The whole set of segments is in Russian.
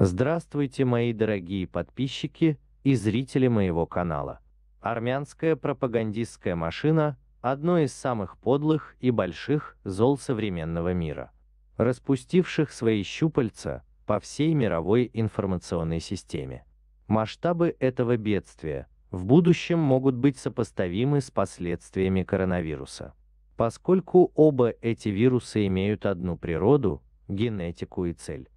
Здравствуйте, мои дорогие подписчики и зрители моего канала. Армянская пропагандистская машина – одно из самых подлых и больших зол современного мира, распустивших свои щупальца по всей мировой информационной системе. Масштабы этого бедствия в будущем могут быть сопоставимы с последствиями коронавируса. Поскольку оба эти вирусы имеют одну природу, генетику и цель.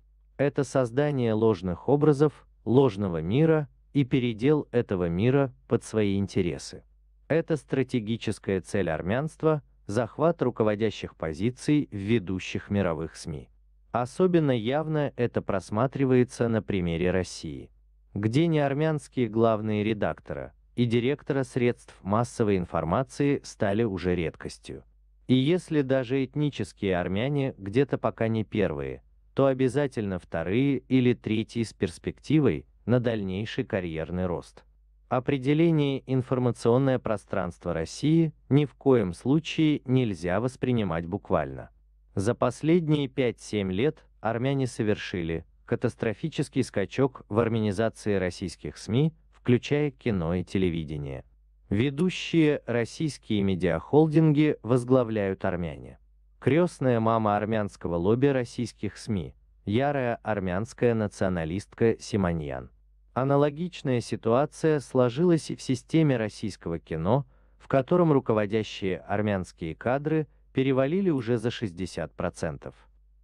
Это создание ложных образов, ложного мира и передел этого мира под свои интересы. Это стратегическая цель армянства – захват руководящих позиций в ведущих мировых СМИ. Особенно явно это просматривается на примере России, где неармянские главные редактора и директора средств массовой информации стали уже редкостью. И если даже этнические армяне где-то пока не первые, то обязательно вторые или третьи с перспективой на дальнейший карьерный рост. Определение «информационное пространство России» ни в коем случае нельзя воспринимать буквально. За последние 5-7 лет армяне совершили катастрофический скачок в армянизации российских СМИ, включая кино и телевидение. Ведущие российские медиахолдинги возглавляют армяне. Крестная мама армянского лобби российских СМИ, ярая армянская националистка Симоньян. Аналогичная ситуация сложилась и в системе российского кино, в котором руководящие армянские кадры перевалили уже за 60%.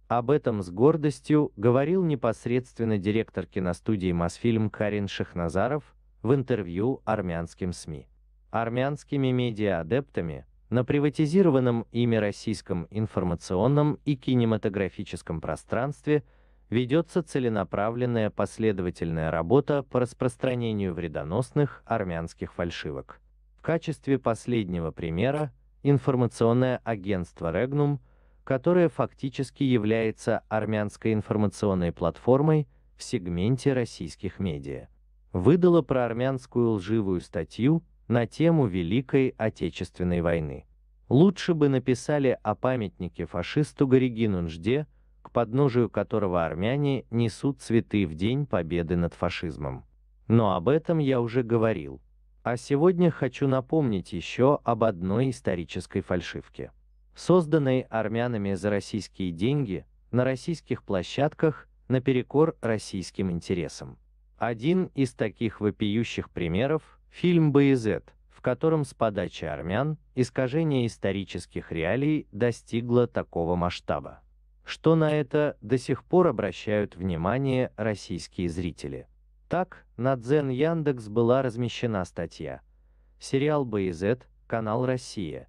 Об этом с гордостью говорил непосредственно директор киностудии «Мосфильм» Карин Шахназаров в интервью армянским СМИ армянскими медиа-адептами на приватизированном ими российском информационном и кинематографическом пространстве ведется целенаправленная последовательная работа по распространению вредоносных армянских фальшивок. В качестве последнего примера информационное агентство Regnum, которое фактически является армянской информационной платформой в сегменте российских медиа, выдало про армянскую лживую статью на тему Великой Отечественной войны. Лучше бы написали о памятнике фашисту Горегину Нжде, к подножию которого армяне несут цветы в День Победы над фашизмом. Но об этом я уже говорил. А сегодня хочу напомнить еще об одной исторической фальшивке. Созданной армянами за российские деньги на российских площадках наперекор российским интересам. Один из таких вопиющих примеров Фильм «Боязет», в котором с подачи армян искажение исторических реалий достигло такого масштаба, что на это до сих пор обращают внимание российские зрители. Так, на Дзен Яндекс была размещена статья «Сериал «Боязет», канал «Россия»,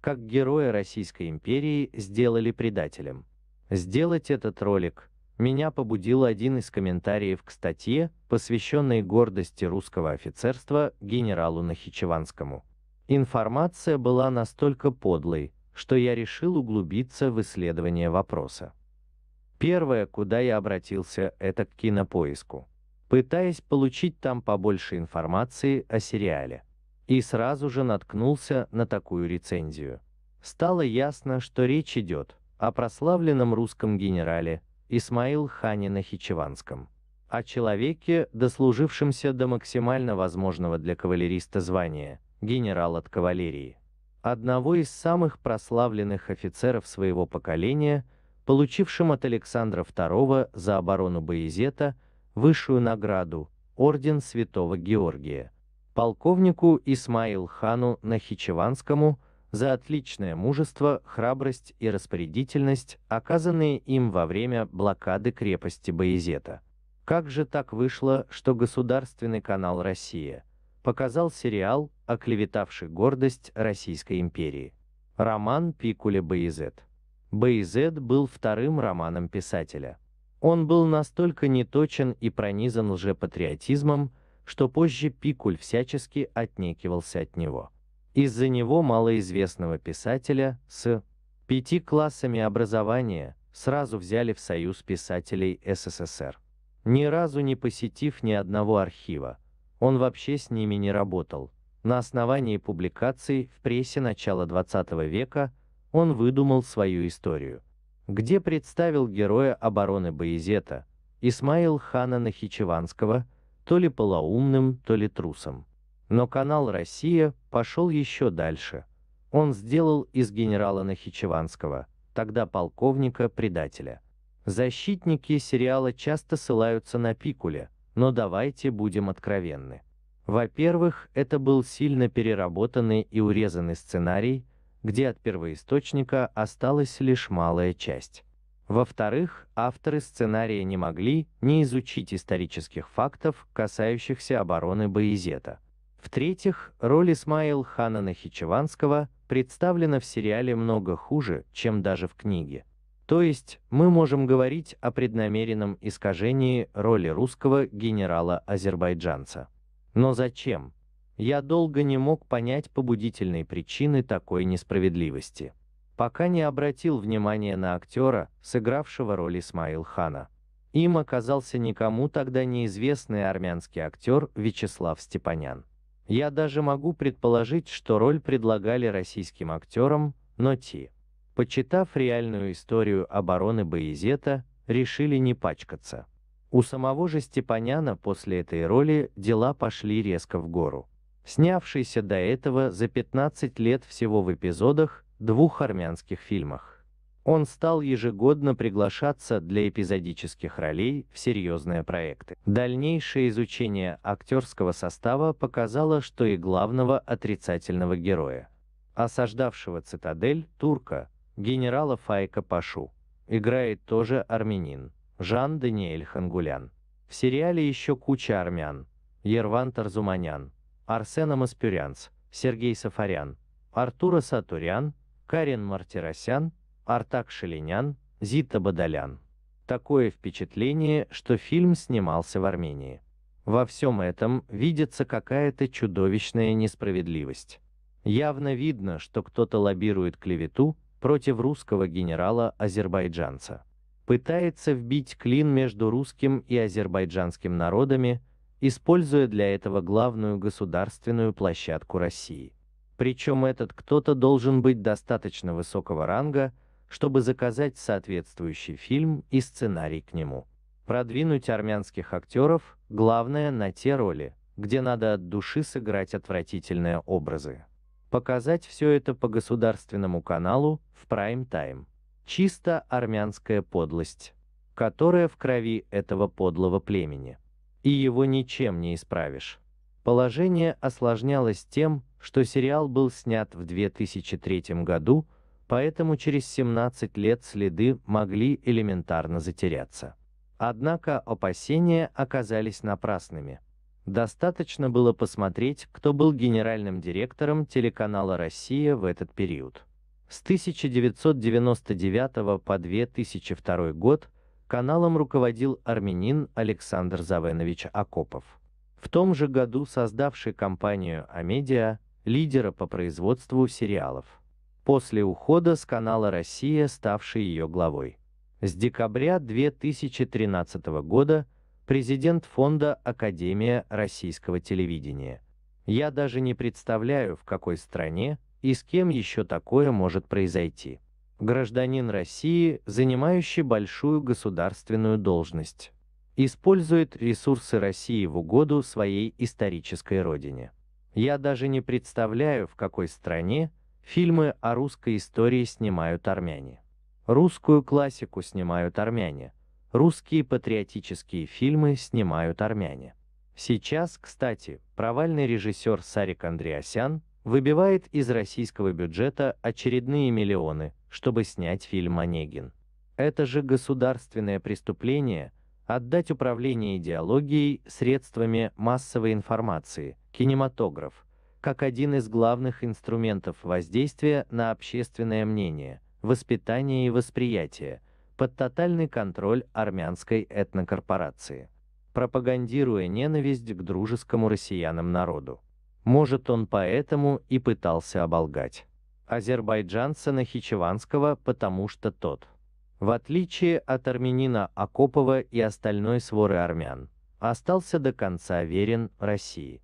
как героя Российской империи сделали предателем. Сделать этот ролик меня побудил один из комментариев к статье, посвященной гордости русского офицерства генералу Нахичеванскому. Информация была настолько подлой, что я решил углубиться в исследование вопроса. Первое, куда я обратился, это к кинопоиску, пытаясь получить там побольше информации о сериале. И сразу же наткнулся на такую рецензию. Стало ясно, что речь идет о прославленном русском генерале Исмаил Хани на Хичеванском. О человеке, дослужившемся до максимально возможного для кавалериста звания, генерал от кавалерии. Одного из самых прославленных офицеров своего поколения, получившим от Александра II за оборону Боязета высшую награду, орден Святого Георгия. Полковнику Исмаил Хану Нахичеванскому – за отличное мужество, храбрость и распорядительность, оказанные им во время блокады крепости Боязета. Как же так вышло, что государственный канал «Россия» показал сериал, оклеветавший гордость Российской империи? Роман Пикуля «Боязет». «Боязет» был вторым романом писателя. Он был настолько неточен и пронизан лжепатриотизмом, что позже Пикуль всячески отнекивался от него. Из-за него малоизвестного писателя с пяти классами образования сразу взяли в Союз писателей СССР. Ни разу не посетив ни одного архива, он вообще с ними не работал. На основании публикаций в прессе начала XX века он выдумал свою историю, где представил героя обороны Боязета, Исмаил хана Нахичеванского то ли полоумным, то ли трусом. Но канал «Россия» пошел еще дальше. Он сделал из генерала Нахичеванского, тогда полковника, предателя. Защитники сериала часто ссылаются на Пикуля, но давайте будем откровенны. Во-первых, это был сильно переработанный и урезанный сценарий, где от первоисточника осталась лишь малая часть. Во-вторых, авторы сценария не могли не изучить исторических фактов, касающихся обороны Боязета. В-третьих, роль Исмаил хана Нахичеванского представлена в сериале много хуже, чем даже в книге. То есть мы можем говорить о преднамеренном искажении роли русского генерала-азербайджанца. Но зачем? Я долго не мог понять побудительной причины такой несправедливости, пока не обратил внимания на актера, сыгравшего роль Исмаил Хана. Им оказался никому тогда неизвестный армянский актер Вячеслав Степанян. Я даже могу предположить, что роль предлагали российским актерам, но те, почитав реальную историю обороны Боязета, решили не пачкаться. У самого же Степаняна после этой роли дела пошли резко в гору. Снявшийся до этого за 15 лет всего в эпизодах двух армянских фильмах. Он стал ежегодно приглашаться для эпизодических ролей в серьезные проекты. Дальнейшее изучение актерского состава показало, что и главного отрицательного героя, осаждавшего цитадель турка, генерала Файка Пашу, играет тоже армянин, Жан Даниэль Хангулян. В сериале еще куча армян, Ерван Тарзуманян, Арсена Маспюрянц, Сергей Сафарян, Артура Сатурян, Карен Мартиросян, Артак Шелинян, Зита Бадалян. Такое впечатление, что фильм снимался в Армении. Во всем этом видится какая-то чудовищная несправедливость. Явно видно, что кто-то лоббирует клевету против русского генерала-азербайджанца. Пытается вбить клин между русским и азербайджанским народами, используя для этого главную государственную площадку России. Причем этот кто-то должен быть достаточно высокого ранга, чтобы заказать соответствующий фильм и сценарий к нему. Продвинуть армянских актеров, главное, на те роли, где надо от души сыграть отвратительные образы. Показать все это по государственному каналу в прайм-тайм. Чисто армянская подлость, которая в крови этого подлого племени. И его ничем не исправишь. Положение осложнялось тем, что сериал был снят в 2003 году, поэтому через 17 лет следы могли элементарно затеряться. Однако опасения оказались напрасными. Достаточно было посмотреть, кто был генеральным директором телеканала «Россия» в этот период. С 1999 по 2002 год каналом руководил армянин Александр Завенович Акопов. В том же году создавший компанию «Амедиа», лидера по производству сериалов после ухода с канала «Россия», ставший ее главой. С декабря 2013 года президент фонда Академия российского телевидения. Я даже не представляю, в какой стране и с кем еще такое может произойти. Гражданин России, занимающий большую государственную должность, использует ресурсы России в угоду своей исторической родине. Я даже не представляю, в какой стране Фильмы о русской истории снимают армяне. Русскую классику снимают армяне. Русские патриотические фильмы снимают армяне. Сейчас, кстати, провальный режиссер Сарик Андреасян выбивает из российского бюджета очередные миллионы, чтобы снять фильм «Онегин». Это же государственное преступление – отдать управление идеологией средствами массовой информации, кинематограф, как один из главных инструментов воздействия на общественное мнение, воспитание и восприятие, под тотальный контроль армянской этнокорпорации, пропагандируя ненависть к дружескому россиянам народу. Может, он поэтому и пытался оболгать азербайджанца Нахичеванского, потому что тот, в отличие от армянина Акопова и остальной своры армян, остался до конца верен России.